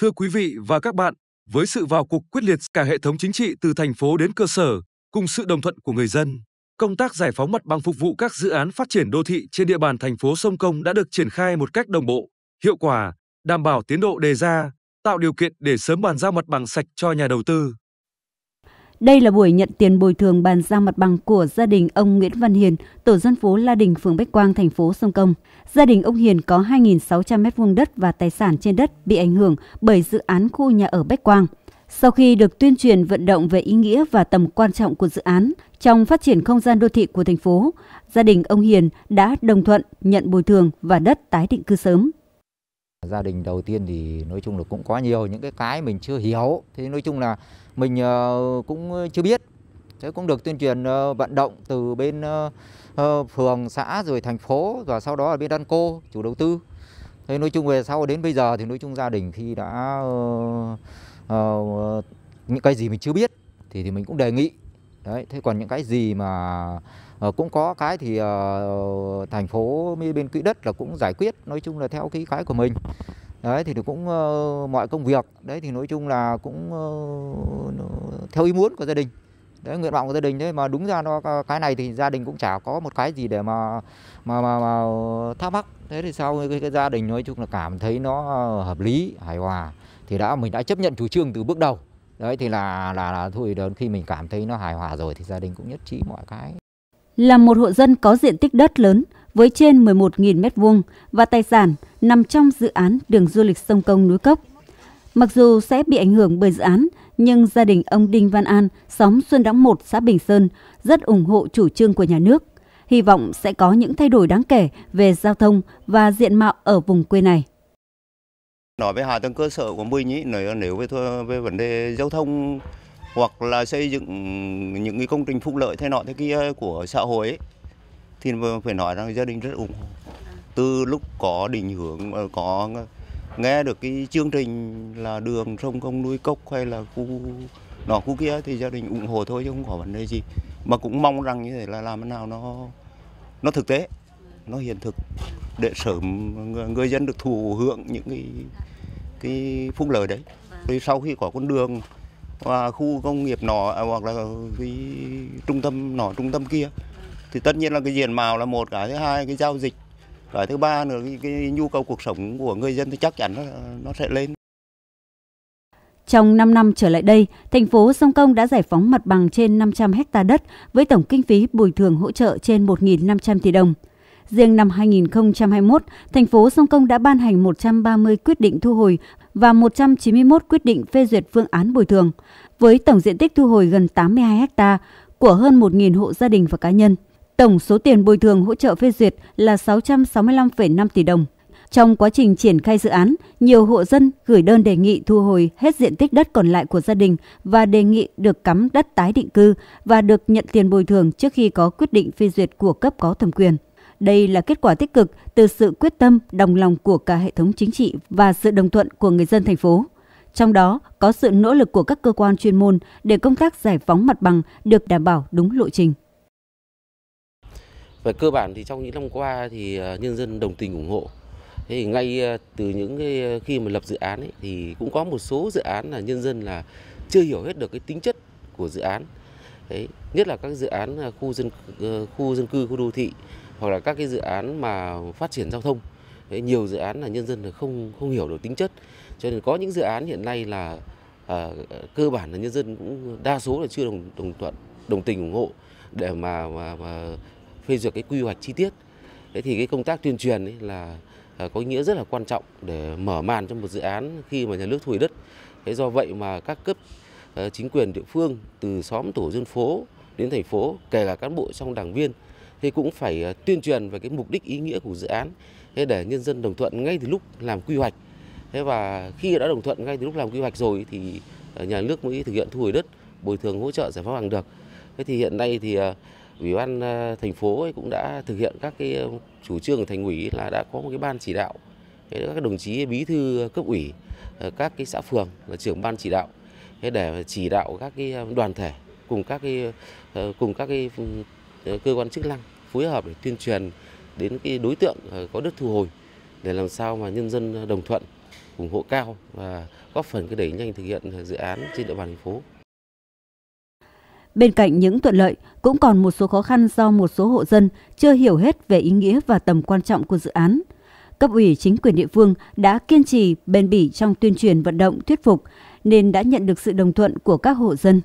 Thưa quý vị và các bạn, với sự vào cuộc quyết liệt cả hệ thống chính trị từ thành phố đến cơ sở, cùng sự đồng thuận của người dân, công tác giải phóng mặt bằng phục vụ các dự án phát triển đô thị trên địa bàn thành phố Sông Công đã được triển khai một cách đồng bộ, hiệu quả, đảm bảo tiến độ đề ra, tạo điều kiện để sớm bàn giao mặt bằng sạch cho nhà đầu tư. Đây là buổi nhận tiền bồi thường bàn giao mặt bằng của gia đình ông Nguyễn Văn Hiền, tổ dân phố La Đình, phường Bách Quang, thành phố Sông Công. Gia đình ông Hiền có 2.600 m2 đất và tài sản trên đất bị ảnh hưởng bởi dự án khu nhà ở Bách Quang. Sau khi được tuyên truyền vận động về ý nghĩa và tầm quan trọng của dự án trong phát triển không gian đô thị của thành phố, gia đình ông Hiền đã đồng thuận nhận bồi thường và đất tái định cư sớm. Gia đình đầu tiên thì nói chung là cũng có nhiều những cái cái mình chưa hiểu. Thì nói chung là mình ờ, cũng chưa biết. Thế cũng được tuyên truyền ờ, vận động từ bên ờ, phường, xã rồi thành phố và sau đó là bên đan cô, chủ đầu tư. Thế nói chung về sau đến bây giờ thì nói chung gia đình khi đã uh, những cái gì mình chưa biết thì thì mình cũng đề nghị đấy thế còn những cái gì mà Ờ, cũng có cái thì ờ, thành phố bên quỹ đất là cũng giải quyết nói chung là theo cái cái của mình. Đấy thì cũng ờ, mọi công việc. Đấy thì nói chung là cũng theo ý muốn của gia đình. Đấy nguyện vọng của gia đình đấy. Mà đúng ra nó cái này thì gia đình cũng chả có một cái gì để mà mà mà, mà thắc mắc. Thế thì sau cái, cái gia đình nói chung là cảm thấy nó hợp lý hài hòa thì đã mình đã chấp nhận chủ trương từ bước đầu. Đấy thì là là, là thôi đến khi mình cảm thấy nó hài hòa rồi thì gia đình cũng nhất trí mọi cái là một hộ dân có diện tích đất lớn với trên 11.000 m2 và tài sản nằm trong dự án đường du lịch sông Công núi Cốc. Mặc dù sẽ bị ảnh hưởng bởi dự án, nhưng gia đình ông Đinh Văn An, xóm Xuân Đóng 1, xã Bình Sơn rất ủng hộ chủ trương của nhà nước. Hy vọng sẽ có những thay đổi đáng kể về giao thông và diện mạo ở vùng quê này. Nói về hạ tầng cơ sở của mình ý, nếu, nếu về, về vấn đề giao thông hoặc là xây dựng những cái công trình phúc lợi thế nọ thế kia của xã hội ấy, thì phải nói rằng gia đình rất ủng hộ. Từ lúc có định hướng, ờ, có nghe được cái chương trình là đường sông công nuôi cốc hay là khu nọ khu kia thì gia đình ủng hộ thôi chứ không có vấn đề gì. Mà cũng mong rằng như thế là làm thế nào nó nó thực tế, nó hiện thực để sớm người dân được thụ hưởng những cái cái phúc lợi đấy. Thì sau khi có con đường và khu công nghiệp nọ à, hoặc là cái trung tâm nọ trung tâm kia. Thì tất nhiên là cái diện mạo là một cái thứ hai cái giao dịch. Cái thứ ba nữa cái, cái nhu cầu cuộc sống của người dân thì chắc chắn nó, nó sẽ lên. Trong 5 năm trở lại đây, thành phố Sông Công đã giải phóng mặt bằng trên 500 ha đất với tổng kinh phí bồi thường hỗ trợ trên 1.500 tỷ đồng. Riêng năm 2021, thành phố Sông Công đã ban hành 130 quyết định thu hồi và 191 quyết định phê duyệt phương án bồi thường, với tổng diện tích thu hồi gần 82 ha của hơn 1.000 hộ gia đình và cá nhân. Tổng số tiền bồi thường hỗ trợ phê duyệt là 665,5 tỷ đồng. Trong quá trình triển khai dự án, nhiều hộ dân gửi đơn đề nghị thu hồi hết diện tích đất còn lại của gia đình và đề nghị được cắm đất tái định cư và được nhận tiền bồi thường trước khi có quyết định phê duyệt của cấp có thẩm quyền. Đây là kết quả tích cực từ sự quyết tâm, đồng lòng của cả hệ thống chính trị và sự đồng thuận của người dân thành phố. Trong đó có sự nỗ lực của các cơ quan chuyên môn để công tác giải phóng mặt bằng được đảm bảo đúng lộ trình. Về cơ bản thì trong những năm qua thì ờ, nhân dân đồng tình ủng hộ. Thế thì ngay ờ, từ những cái ờ, khi mà lập dự án ấy, thì cũng có một số dự án là nhân dân là chưa hiểu hết được cái tính chất của dự án. Đấy, nhất là các dự án khu dân khu dân cư, khu đô thị hoặc là các cái dự án mà phát triển giao thông. Nhiều dự án là nhân dân không không hiểu được tính chất. Cho nên có những dự án hiện nay là à, cơ bản là nhân dân cũng đa số là chưa đồng đồng thuận đồng tình ủng hộ để mà mà, mà phê duyệt cái quy hoạch chi tiết. Thế thì cái công tác tuyên truyền ấy là à, có ý nghĩa rất là quan trọng để mở màn cho một dự án khi mà nhà nước thu hồi đất. Thế do vậy mà các cấp à, chính quyền địa phương từ xóm tổ dân phố đến thành phố kể cả cán bộ trong đảng viên thì cũng phải ờ, tuyên truyền về cái mục đích, ý nghĩa của dự án. Thế để nhân dân đồng thuận ngay từ lúc làm quy hoạch. Thế và khi đã đồng thuận ngay từ lúc làm quy hoạch rồi thì ờ, nhà nước mới thực hiện thu hồi đất, bồi thường hỗ trợ giải phóng bằng được. Thế thì hiện nay thì ờ, ủy ban thành phố cũng đã thực hiện các cái chủ trương của thành ủy là đã có một cái ban chỉ đạo. Các đồng chí, bí thư cấp ủy các cái xã phường là trưởng ban chỉ đạo. Để chỉ đạo các cái đoàn thể cùng các cái cùng các cái ừ, cơ quan chức năng phối hợp để tuyên truyền đến cái đối tượng à, có đất thu hồi để làm sao mà nhân dân đồng thuận ủng hộ cao và góp phần cái đẩy nhanh thực hiện dự án trên địa bàn thành phố. Bên cạnh những thuận lợi, cũng còn một số khó khăn do một số hộ dân chưa hiểu hết về ý nghĩa và tầm quan trọng của dự án. Cấp ủy chính quyền địa phương đã kiên trì bền bỉ trong tuyên truyền vận động thuyết phục nên đã nhận được sự đồng thuận của các hộ dân.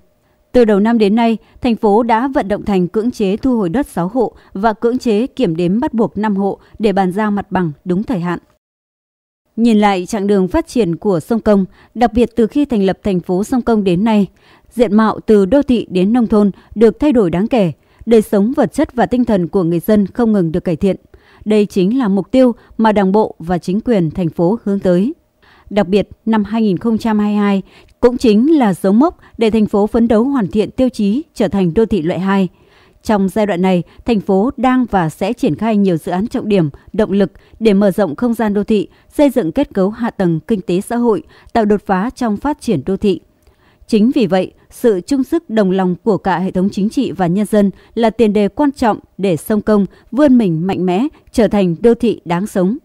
Từ đầu năm đến nay, thành phố đã vận động thành cưỡng chế thu hồi đất 6 hộ và cưỡng chế kiểm đếm bắt buộc 5 hộ để bàn giao mặt bằng đúng thời hạn. Nhìn lại chặng đường phát triển của sông Công, đặc biệt từ khi thành lập thành phố Sông Công đến nay, diện mạo từ đô thị đến nông thôn được thay đổi đáng kể, đời sống vật chất và tinh thần của người dân không ngừng được cải thiện. Đây chính là mục tiêu mà Đảng bộ và chính quyền thành phố hướng tới. Đặc biệt, năm 2022 cũng chính là dấu mốc để thành phố phấn đấu hoàn thiện tiêu chí trở thành đô thị loại 2. Trong giai đoạn này, thành phố đang và sẽ triển khai nhiều dự án trọng điểm, động lực để mở rộng không gian đô thị, xây dựng kết cấu hạ tầng kinh tế xã hội, tạo đột phá trong phát triển đô thị. Chính vì vậy, sự chung sức đồng lòng của cả hệ thống chính trị và nhân dân là tiền đề quan trọng để sông công vươn mình mạnh mẽ trở thành đô thị đáng sống.